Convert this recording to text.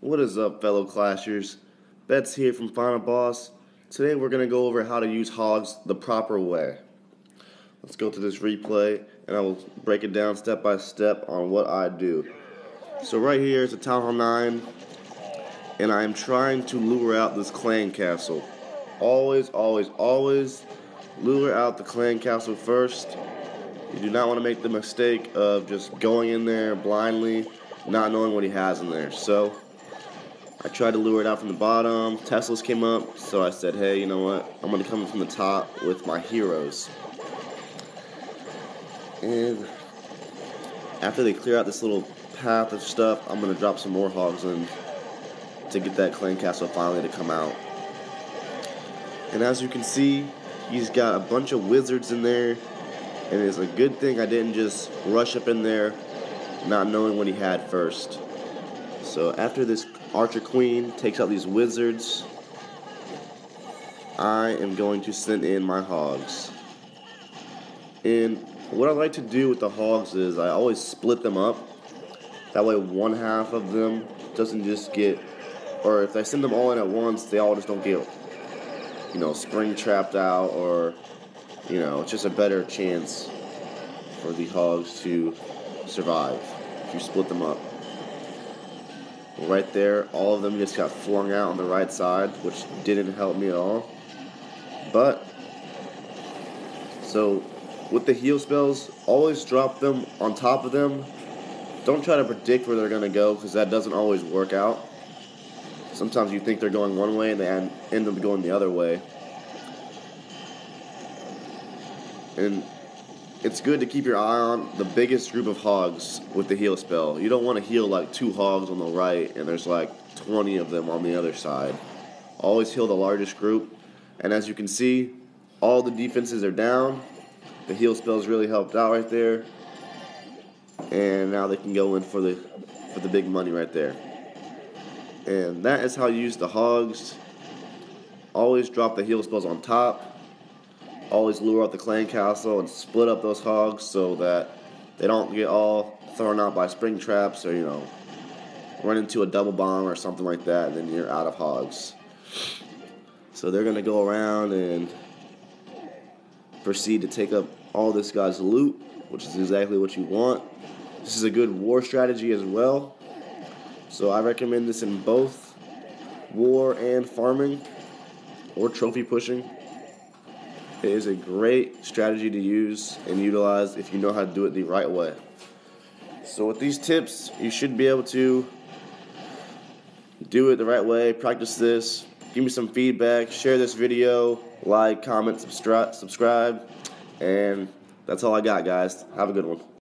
What is up, fellow clashers? Betz here from Final Boss. Today we're going to go over how to use hogs the proper way. Let's go to this replay and I will break it down step by step on what I do. So right here is a Town Hall 9 and I am trying to lure out this clan castle. Always, always, always lure out the clan castle first. You do not want to make the mistake of just going in there blindly, not knowing what he has in there. So I tried to lure it out from the bottom. Teslas came up, so I said, hey, you know what? I'm going to come from the top with my heroes. And after they clear out this little path of stuff, I'm going to drop some more hogs in to get that clan castle finally to come out. And as you can see, he's got a bunch of wizards in there. And it's a good thing I didn't just rush up in there not knowing what he had first. So after this Archer Queen takes out these wizards. I am going to send in my hogs. And what I like to do with the hogs is I always split them up. That way one half of them doesn't just get, or if I send them all in at once, they all just don't get, you know, spring trapped out or, you know, it's just a better chance for the hogs to survive if you split them up right there. All of them just got flung out on the right side, which didn't help me at all. But, so with the heal spells, always drop them on top of them. Don't try to predict where they're going to go because that doesn't always work out. Sometimes you think they're going one way and they end up going the other way. And it's good to keep your eye on the biggest group of hogs with the heal spell. You don't want to heal like two hogs on the right and there's like 20 of them on the other side. Always heal the largest group. And as you can see, all the defenses are down. The heal spells really helped out right there. And now they can go in for the for the big money right there. And that is how you use the hogs. Always drop the heal spells on top always lure out the clan castle and split up those hogs so that they don't get all thrown out by spring traps or, you know, run into a double bomb or something like that and then you're out of hogs. So they're going to go around and proceed to take up all this guy's loot, which is exactly what you want. This is a good war strategy as well. So I recommend this in both war and farming or trophy pushing. It is a great strategy to use and utilize if you know how to do it the right way. So with these tips, you should be able to do it the right way, practice this, give me some feedback, share this video, like, comment, subscribe, subscribe, and that's all I got, guys. Have a good one.